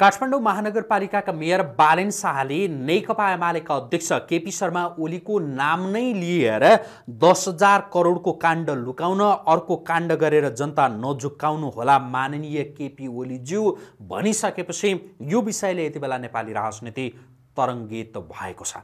काठमाडौँ महानगरपालिकाका मेयर बालेन शाहले नेकपा एमालेका अध्यक्ष केपी शर्मा ओलीको नाम नै लिएर दस हजार करोडको काण्ड लुकाउन अर्को काण्ड गरेर जनता नझुक्काउनु होला माननीय केपी ओलीज्यू भनिसकेपछि यो विषयले यति बेला नेपाली राजनीति तरङ्गित भएको छ।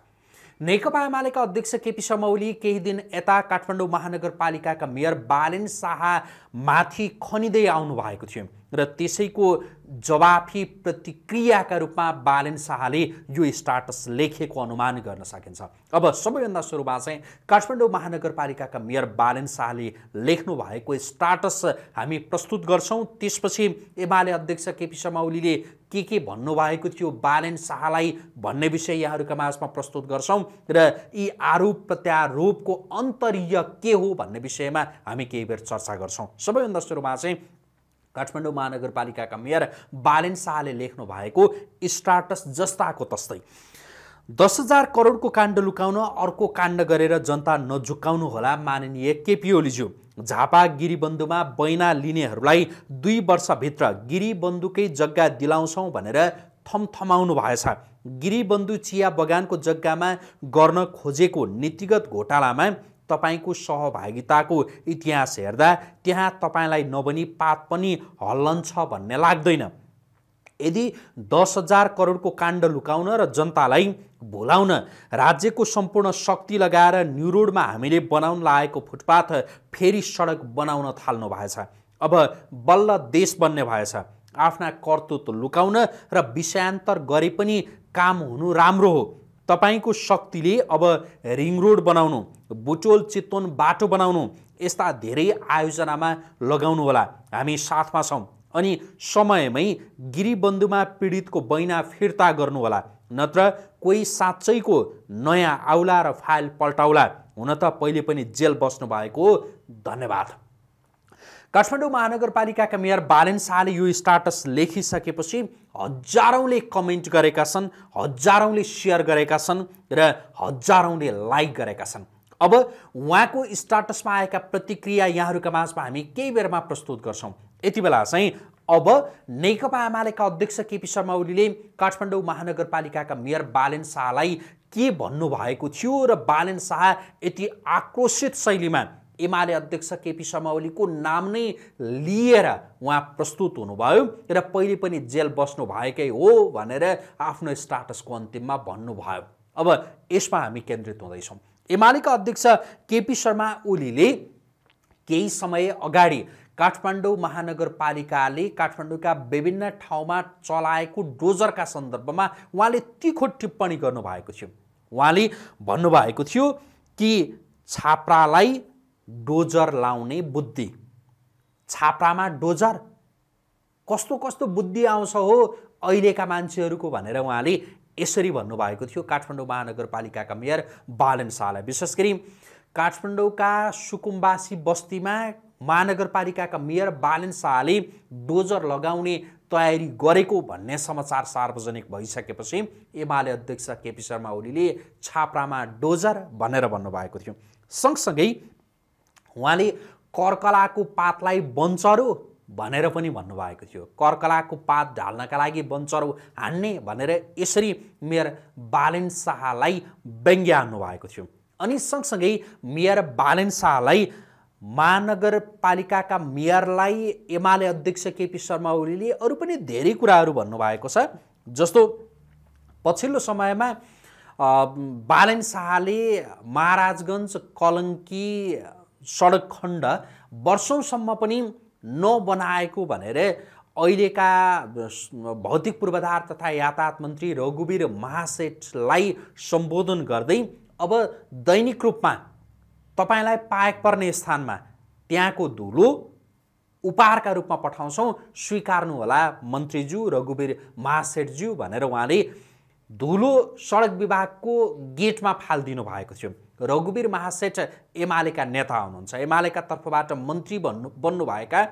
नेकपा एमालेका अध्यक्ष केपी शर्मा ओली केही दिन यता काठमाडौँ महानगरपालिकाका मेयर बालेन शाहमाथि खनिँदै आउनु भएको थियो र त्यसैको जवाफी प्रतिक्रियाका रूपमा बालेन शाहले यो स्टाटस लेखेको अनुमान गर्न सकिन्छ। अब सबैभन्दा सुरुमा चाहिँ काठमाडौँ महानगरपालिकाका मेयर बालेन शाहले लेख्नु भएको स्टाटस हामी प्रस्तुत गर्छौँ। त्यसपछि एमाले अध्यक्ष केपी शर्मा ओलीले के के भन्नुभएको थियो बालेन शाहलाई भन्ने विषय यहाँहरूका माझमा प्रस्तुत गर्छौँ र यी आरोप प्रत्यारोपको अन्तरीय के हो भन्ने विषयमा हामी केही बेर चर्चा गर्छौँ। सबैभन्दा सुरुमा चाहिँ काठमाडौँ महानगरपालिकाका मेयर बालेन शाहले लेख्नु भएको स्टाटस जस्ताको तस्तै। दस हजार करोडको काण्ड लुकाउन अर्को काण्ड गरेर जनता नझुक्काउनु होला माननीय केपी ओलीज्यू। झापा गिरीबन्धुमा बैना लिनेहरूलाई दुई वर्षभित्र गिरीबन्धुकै जग्गा दिलाउँछौँ भनेर थमथमाउनु भएछ। गिरीबन्धु चिया बगानको जग्गामा गर्न खोजेको नीतिगत घोटालामा तपाईँको सहभागिताको इतिहास हेर्दा त्यहाँ तपाईँलाई नबनी पात पनि हल्लन्छ भन्ने लाग्दैन। यदि दस हजार करोडको काण्ड लुकाउन र जनतालाई भुलाउन राज्यको सम्पूर्ण शक्ति लगाएर न्यु रोडमा हामीले बनाउन लागेको फुटपाथ फेरि सडक बनाउन थाल्नु भएछ। अब बल्ल देश बन्ने भएछ। आफ्ना कर्तुत्व लुकाउन र विषयान्तर गरे पनि काम हुनु राम्रो हो। तपाईँको शक्तिले अब रिङ रोड बनाउनु बुटोल चितवन बाटो बनाउनु यस्ता धेरै आयोजनामा लगाउनु होला। हामी साथमा छौँ अनि समयमै गिरीबन्धुमा पीडितको बैना फिर्ता गर्नुहोला नत्र कोही साँच्चैको नयाँ आउला र फाइल पल्टाउला। हुन त पहिले पनि जेल बस्नु भएको धन्यवाद। काठमाडौँ महानगरपालिकाका मेयर बालेन शाहले यो स्टाटस लेखिसकेपछि हजारौँले कमेन्ट गरेका छन् हजारौँले सेयर गरेका छन् र हजारौँले लाइक गरेका छन्। अब उहाँको स्टाटसमा आएका प्रतिक्रिया यहाँहरूका माझमा हामी केही बेरमा प्रस्तुत गर्छौँ। यति बेला चाहिँ अब नेकपा एमालेका अध्यक्ष केपी शर्मा ओलीले काठमाडौँ महानगरपालिकाका मेयर बालेन शाहलाई के भन्नुभएको थियो र बालेन शाह यति आक्रोशित शैलीमा एमाले अध्यक्ष केपी शर्मा ओलीको नाम नै लिएर उहाँ प्रस्तुत हुनुभयो र पहिले पनि जेल बस्नु भएकै हो भनेर आफ्नो स्टाटसको अन्तिममा भन्नुभयो। अब यसमा हामी केन्द्रित हुँदैछौँ। एमालेका अध्यक्ष केपी शर्मा ओलीले केही समय अगाडि काठमाडौँ महानगरपालिकाले काठमाडौँका विभिन्न ठाउँमा चलाएको डोजरका सन्दर्भमा उहाँले तिखो टिप्पणी गर्नुभएको थियो। उहाँले भन्नुभएको थियो कि छाप्रालाई डोजर लाउने बुद्धि। छाप्रामा डोजर? कस्तो कस्तो बुद्धि आउँछ हो अहिलेका मान्छेहरूको भनेर उहाँले यसरी भन्नुभएको थियो काठमाडौँ महानगरपालिकाका मेयर बालन शाहलाई। विशेष गरी काठमाडौँका सुकुम्बासी बस्तीमा महानगरपालिकाका मेयर बालन शाहले डोजर लगाउने तयारी गरेको भन्ने समाचार सार्वजनिक भइसकेपछि एमाले अध्यक्ष केपी शर्मा ओलीले छाप्रामा डोजर भनेर भन्नुभएको थियो। सँगसँगै उहाँले कर्कलाको पातलाई बन्चरो भनेर पनि भन्नुभएको थियो। कर्कलाको पात ढाल्नका लागि बन्चरो हान्ने भनेर यसरी मेयर बालेन शाहलाई व्यङ्ग्य हान्नुभएको थियो। अनि सँगसँगै मेयर बालेन शाहलाई महानगरपालिकाका मेयरलाई एमाले अध्यक्ष केपी शर्मा ओलीले अरू पनि धेरै कुराहरू भन्नुभएको छ जस्तो पछिल्लो समयमा बालेन शाहले महाराजगञ्ज कलङ्की सडक खण्ड वर्षौँसम्म पनि नबनाएको भनेर अहिलेका भौतिक पूर्वाधार तथा यातायात मन्त्री रघुवीर महासेठलाई सम्बोधन गर्दै अब दैनिक रूपमा तपाईँलाई पाएक पर्ने स्थानमा त्यहाँको धुलो उपहारका रूपमा पठाउँछौँ स्वीकार्नुहोला मन्त्रीज्यू रघुवीर महासेठज्यू भनेर उहाँले धुलो सडक विभागको गेटमा फालिदिनु भएको थियो। रघुवीर महासेठ एमालेका नेता हुनुहुन्छ। एमालेका तर्फबाट मन्त्री भन्नु बन्नुभएका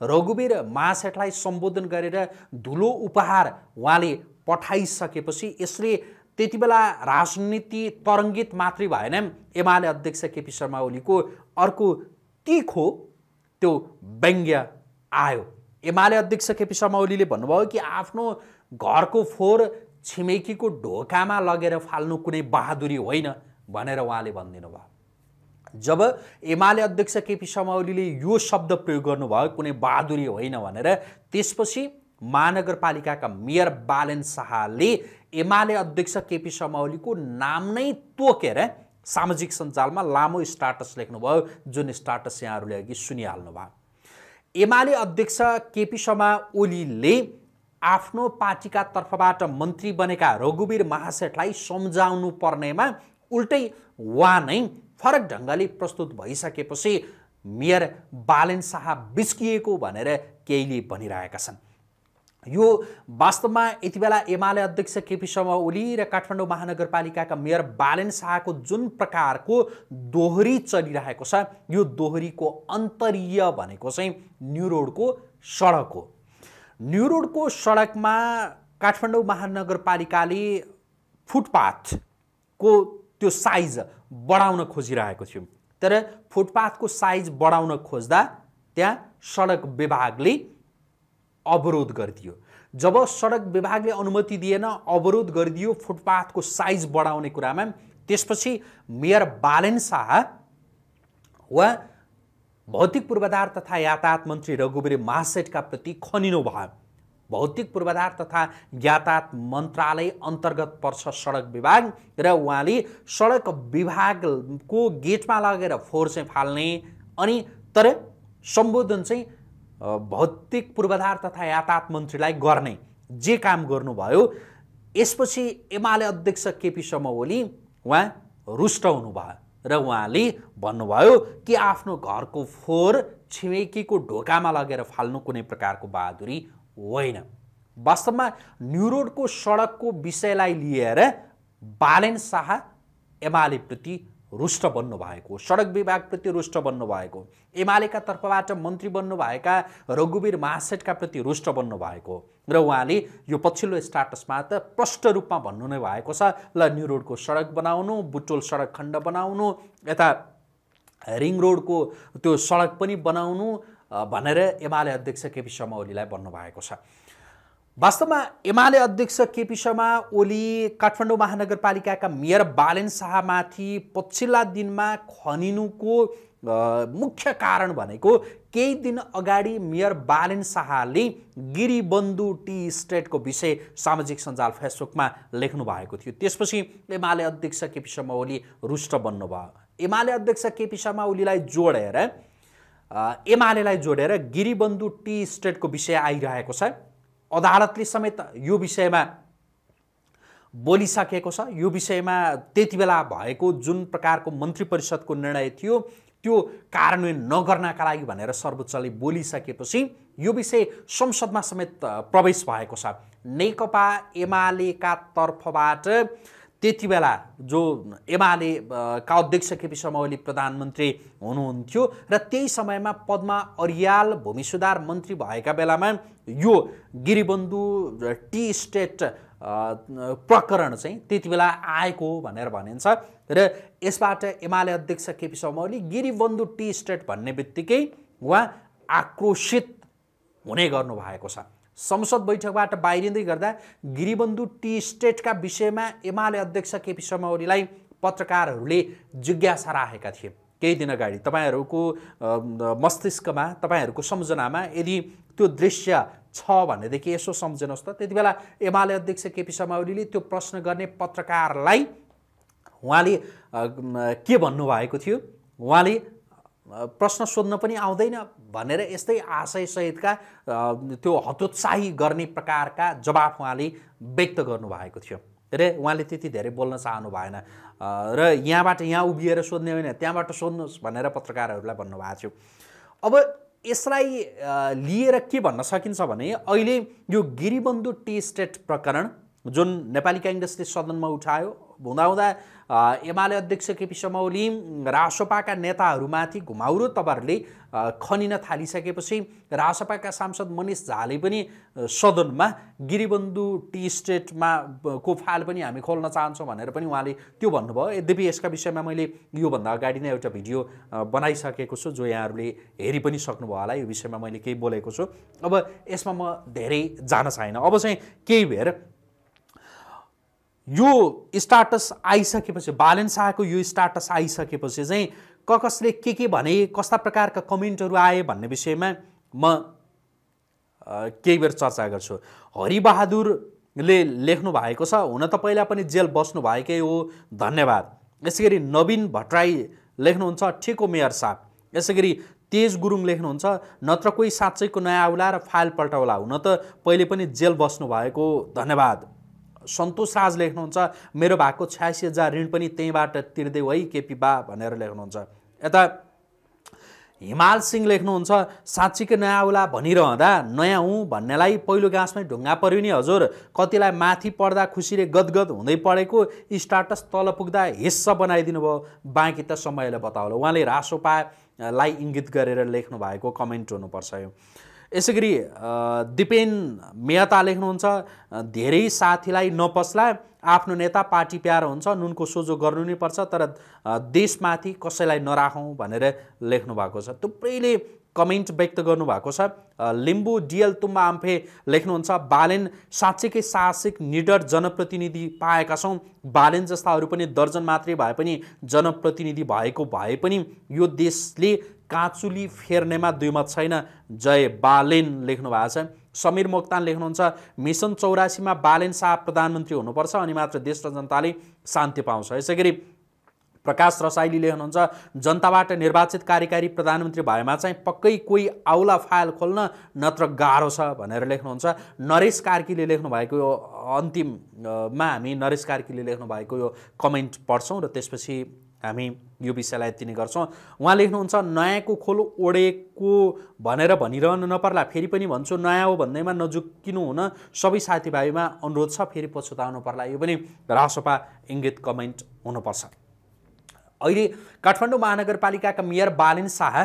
रघुवीर महासेठलाई सम्बोधन गरेर धुलो उपहार उहाँले पठाइसकेपछि यसले त्यति बेला राजनीति तरङ्गित मात्रै भएन। एमाले अध्यक्ष केपी शर्मा ओलीको अर्को तिखो त्यो व्यङ्ग्य आयो। एमाले अध्यक्ष केपी शर्मा ओलीले भन्नुभयो कि आफ्नो घरको फोहोर छिमेकीको ढोकामा लगेर फाल्नु कुनै बहादुरी होइन। भनेर उहाँले भनिदिनु भयो जब एमाले अध्यक्ष केपी शर्मा ओलीले यो शब्द प्रयोग गर्नुभयो कुनै बहादुरी होइन भनेर त्यसपछि महानगरपालिकाका मेयर बालेन शाहले एमाले अध्यक्ष केपी शर्मा ओलीको नाम नै तोकेर सामाजिक सञ्जालमा लामो स्टाटस लेख्नुभयो जुन स्टाटस यहाँहरूले अघि सुनिहाल्नु भयो एमाले अध्यक्ष केपी शर्मा ओलीले आफ्नो पार्टीका तर्फबाट मन्त्री बनेका रघुवीर महासेठलाई सम्झाउनु पर्नेमा उल्टै उहाँ नै फरक ढङ्गले प्रस्तुत भइसकेपछि मेयर बालेन शाह बिस्किएको भनेर केहीले भनिरहेका छन्। यो वास्तवमा यति बेला एमाले अध्यक्ष केपी शर्मा ओली र काठमाडौँ महानगरपालिकाका मेयर बालेन शाहको जुन प्रकारको दोहोरी चलिरहेको छ यो दोहोरीको अन्तरीय भनेको चाहिँ न्यु रोडको सडक हो। न्यु रोडको सडकमा काठमाडौँ महानगरपालिकाले फुटपाथको त्यो साइज बढाउन खोजिरहेको थियो तर फुटपाथको साइज बढाउन खोज्दा त्यहाँ सडक विभागले अवरोध गरिदियो। जब सडक विभागले अनुमति दिएन अवरोध गरिदियो फुटपाथको साइज बढाउने कुरामा त्यसपछि मेयर बालेन शाह वा भौतिक पूर्वाधार तथा यातायात मन्त्री रघुवीर महासेठका प्रति खनिनु भयो। भौतिक पूर्वाधार तथा यातायात मन्त्रालय अन्तर्गत पर्छ सडक विभाग र उहाँले सडक विभागको गेटमा लगेर फोहोर चाहिँ फाल्ने अनि तर सम्बोधन चाहिँ भौतिक पूर्वाधार तथा यातायात मन्त्रीलाई गर्ने जे काम गर्नुभयो यसपछि एमाले अध्यक्ष केपी शर्मा ओली उहाँ रुष्ट हुनुभयो र उहाँले भन्नुभयो कि आफ्नो घरको फोहोर छिमेकीको ढोकामा लगेर फाल्नु कुनै प्रकारको बहादुरी होइन। वास्तवमा न्युरोडको सडकको विषयलाई लिएर बालेन शाह एमालेप्रति रुष्ट बन्नुभएको सडक विभागप्रति रुष्ट बन्नुभएको एमालेका तर्फबाट मन्त्री बन्नुभएका रघुवीर महासेठका प्रति रुष्ट बन्नुभएको र उहाँले यो पछिल्लो स्टाटसमा त प्रष्ट रूपमा भन्नु नै भएको छ। ल न्यु रोडको सडक बनाउनु बुटोल सडक खण्ड बनाउनु यता रिङ रोडको त्यो सडक पनि बनाउनु भनेर एमाले अध्यक्ष केपी शर्मा ओलीलाई भन्नुभएको छ। वास्तवमा एमाले अध्यक्ष केपी शर्मा ओली काठमाडौँ महानगरपालिकाका मेयर बालेन शाहमाथि पछिल्ला दिनमा खनिनुको मुख्य कारण भनेको केही दिन अगाडि मेयर बालेन शाहले गिरिबन्धु टी स्टेटको विषय सामाजिक सञ्जाल फेसबुकमा लेख्नु भएको थियो। त्यसपछि एमाले अध्यक्ष केपी शर्मा ओली रुष्ट बन्नुभयो। एमाले अध्यक्ष केपी शर्मा ओलीलाई जोडेर एमालेलाई जोडेर गिरिबन्धु टी स्टेटको विषय आइरहेको छ। अदालतले समेत यो विषयमा बोलिसकेको छ। यो विषयमा त्यति बेला भएको जुन प्रकारको मन्त्री परिषदको निर्णय थियो त्यो कार्यान्वयन नगर्नका लागि भनेर सर्वोच्चले बोलिसकेपछि यो विषय संसदमा समेत प्रवेश भएको छ। नेकपा एमालेका तर्फबाट त्यति बेला जो एमाले का अध्यक्ष केपी शर्मा ओली प्रधानमन्त्री हुनुहुन्थ्यो र त्यही समयमा पद्मा अरियाल भूमि सुधार मन्त्री भएका बेलामा यो गिरिबन्धु टी स्टेट प्रकरण चाहिँ त्यति बेला आएको भनेर भनिन्छ र यसबाट एमाले अध्यक्ष केपी शर्मा ओली गिरिबन्धु टी स्टेट भन्ने बित्तिकै उहाँ आक्रोशित हुने गर्नुभएको छ। संसद बैठकबाट बाहिरिँदै गर्दा गिरिबन्धु टी स्टेटका विषयमा एमाले अध्यक्ष केपी शर्मा ओलीलाई पत्रकारहरूले जिज्ञासा राखेका थिए। केही दिन अगाडि तपाईँहरूको मस्तिष्कमा तपाईँहरूको सम्झनामा यदि त्यो दृश्य छ भनेदेखि यसो सम्झनुहोस् त। त्यति बेला एमाले अध्यक्ष केपी शर्मा ओलीले त्यो प्रश्न गर्ने पत्रकारलाई उहाँले के भन्नुभएको थियो? उहाँले प्रश्न सोध्न पनि आउँदैन भनेर यस्तै आशयसहितका त्यो हतोत्साही गर्ने प्रकारका जवाफ उहाँले व्यक्त गर्नुभएको थियो। र उहाँले त्यति धेरै बोल्न चाहनु भएन। र यहाँबाट यहाँ उभिएर सोध्ने होइन त्यहाँबाट सोध्नुहोस् भनेर पत्रकारहरूलाई भन्नुभएको थियो। अब यसलाई लिएर के भन्न सकिन्छ भने अहिले यो गिरिबन्धु टी स्टेट प्रकरण जुन नेपाली काङ्ग्रेसले सदनमा उठायो हुँदाहुँदा एमाले अध्यक्ष केपी शर्मा ओली रासपाका नेताहरूमाथि घुमाउरो तपाईँहरूले खनिन थालिसकेपछि रासपाका सांसद मनिष झाले पनि सदनमा गिरिबन्धु टी स्टेटमा को फाइल पनि हामी खोल्न चाहन्छौँ भनेर पनि उहाँले त्यो भन्नुभयो। यद्यपि यसका विषयमा मैले योभन्दा अगाडि नै एउटा भिडियो बनाइसकेको छु जो यहाँहरूले हेरि पनि सक्नुभयो होला। यो विषयमा मैले केही बोलेको छु। अब यसमा म धेरै जान चाहेन अब चाहिँ केही भेर यो स्टाटस आइसकेपछि बालन शाहको यो स्टाटस आइसकेपछि चाहिँ क कसले के के भने कस्ता प्रकारका कमेन्टहरू आए भन्ने विषयमा म केही बेर चर्चा गर्छु। हरिबहादुरले लेख्नु भएको छ हुन त पहिला पनि जेल बस्नु भएकै हो धन्यवाद। यसै गरी नवीन भट्टराई लेख्नुहुन्छ ठिक मेयर साहब। यसै गरी तेज गुरुङ लेख्नुहुन्छ नत्र कोही साँच्चैको नयाँ आउला र फाइल पल्टाउला। हुन त पहिले पनि जेल बस्नु भएको धन्यवाद। सन्तोष राज लेख्नुहुन्छ मेरो भएको छ्यासी हजार ऋण पनि त्यहीँबाट तिर्देऊ है केपी बा भनेर लेख्नुहुन्छ। यता हिमाल सिंह लेख्नुहुन्छ साँच्चीकै नयाँ आउला भनिरहँदा नयाँ हुँ भन्नेलाई पहिलो गाँसमै ढुङ्गा पर्यो नि हजुर। कतिलाई माथि पढ्दा खुसीले गदगद हुँदै पढेको स्टाटस तल पुग्दा हिस्स बनाइदिनु भयो। बाँकी त समयले बताउला। उहाँले रासोपालाई इङ्गित गरेर लेख्नु भएको कमेन्ट हुनुपर्छ यो। यसै गरी दिपेन मेहता लेख्नुहुन्छ धेरै साथीलाई नपस्ला आफ्नो नेता पार्टी प्यारो हुन्छ नुनको सोझो गर्नु नै पर्छ तर देशमाथि कसैलाई नराखौँ भनेर लेख्नु भएको छ। थुप्रैले कमेन्ट व्यक्त गर्नुभएको छ। लिम्बू डिएल तुम्बा आम्फे लेख्नुहुन्छ बालेन साँच्चैकै साहसिक निडर जनप्रतिनिधि पाएका छौँ। बालेन जस्ताहरू पनि दर्जन मात्रै भए पनि जनप्रतिनिधि भएको भए पनि यो देशले काँचुली फेर्नेमा दुईमत छैन। जय बालेन लेख्नु भएको छ। समीर मोक्तान लेख्नुहुन्छ मिसन चौरासीमा बालेन शाह प्रधानमन्त्री हुनुपर्छ अनि मात्र देश र जनताले शान्ति पाउँछ। यसै गरी प्रकाश रसाइली लेख्नुहुन्छ जनताबाट निर्वाचित कार्यकारी प्रधानमन्त्री भएमा चाहिँ पक्कै कोही आउला फाइल खोल्न नत्र गाह्रो छ भनेर लेख्नुहुन्छ। नरेश कार्कीले लेख्नुभएको यो अन्तिममा हामी नरेश कार्कीले लेख्नुभएको यो कमेन्ट पढ्छौँ र त्यसपछि हामी यो विषयलाई यति नै गर्छौँ। उहाँ लेख्नुहुन्छ नयाँको खोल ओढेको भनेर भनिरहनु नपर्ला फेरि पनि भन्छु नयाँ हो भन्दैमा नजुकिनु हुन सबै साथीभाइमा अनुरोध छ फेरि पछुताउनु पर्ला। यो पनि रासोपा इङ्गित कमेन्ट हुनुपर्छ। अहिले काठमाडौँ महानगरपालिकाका मेयर बालिन शाह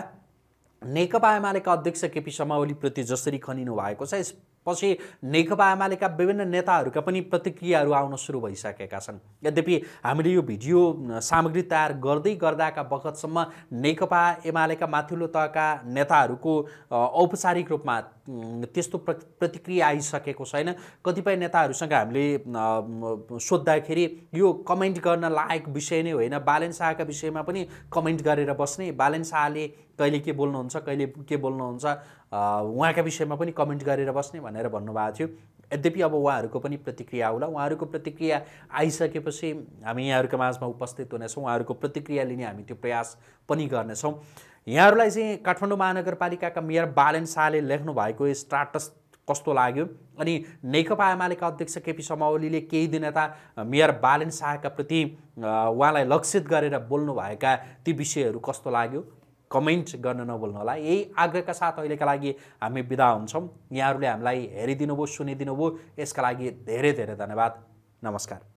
नेकपा एमालेका अध्यक्ष केपी शर्मा ओलीप्रति जसरी खनिनु भएको छ यस पछि नेकपा एमालेका विभिन्न नेताहरूका पनि प्रतिक्रियाहरू आउन सुरु भइसकेका छन्। यद्यपि हामीले यो भिडियो सामग्री तयार गर्दै गर्दाका बखतसम्म नेकपा एमालेका माथिल्लो तहका नेताहरूको औपचारिक रूपमा त्यस्तो प्र प्रतिक्रिया आइसकेको छैन। कतिपय नेताहरूसँग हामीले सोद्धाखेरि यो कमेन्ट गर्न लायक विषय नै होइन। बालेन शाहका विषयमा पनि कमेन्ट गरेर बस्ने। बालेन शाहले कहिले के बोल्नुहुन्छ कहिले के बोल्नुहुन्छ उहाँका विषयमा पनि कमेन्ट गरेर बस्ने भनेर भन्नुभएको थियो। यद्यपि अब उहाँहरूको पनि प्रतिक्रिया आउला उहाँहरूको प्रतिक्रिया आइसकेपछि हामी यहाँहरूको माझमा उपस्थित हुनेछौँ। उहाँहरूको प्रतिक्रिया लिने हामी त्यो प्रयास पनि गर्नेछौँ। यहाँहरूलाई चाहिँ काठमाडौँ महानगरपालिकाका मेयर बालेन शाहले लेख्नु भएको स्टाटस कस्तो लाग्यो? अनि नेकपा एमालेका अध्यक्ष केपी शर्मा ओलीले केही दिन यता मेयर बालेन शाहका प्रति उहाँलाई लक्षित गरेर बोल्नुभएका ती विषयहरू कस्तो लाग्यो? कमेन्ट गर्न नभुल्नु होला यही आग्रहका साथ अहिलेका लागि हामी बिदा हुन्छौँ। यहाँहरूले हामीलाई हेरिदिनु भयो सुनिदिनु भयो। यसका लागि धेरै धेरै धन्यवाद। नमस्कार।